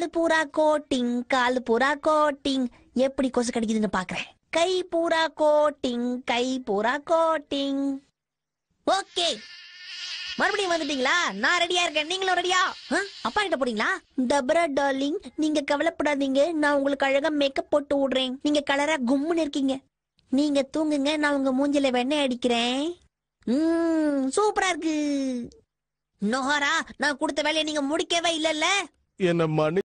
காலு பூரா கோட்டிங் காலு பூரா கோட்டிங். எப்படி கொசு கடிக்குதுன்னு பாக்குறேன். கை பூரா கோட்டிங் கை பூரா கோட்டிங். ஓகே. மறுபடியும் வந்துட்டீங்களா? நான் ரெடியா இருக்கேன். நீங்களும் ரெடியா? அப்பா கிட்ட போறீங்களா? டபரா டார்லிங் நீங்க கவலைப்படாதீங்க. நான் உங்களுக்கு அழகா மேக்கப் போட்டு விடுறேன். நீங்க கலரா கும்முன்னு இருக்கீங்க. நீங்க தூங்குங்க. நான் உங்க மூஞ்சில வெண்ணெய் அடிக்கிறேன். ம் சூப்பரா இருக்கு. நோஹாரா நான் கொடுத்த வேலையை நீங்க முடிக்கவே இல்லல்ல. என்ன மணி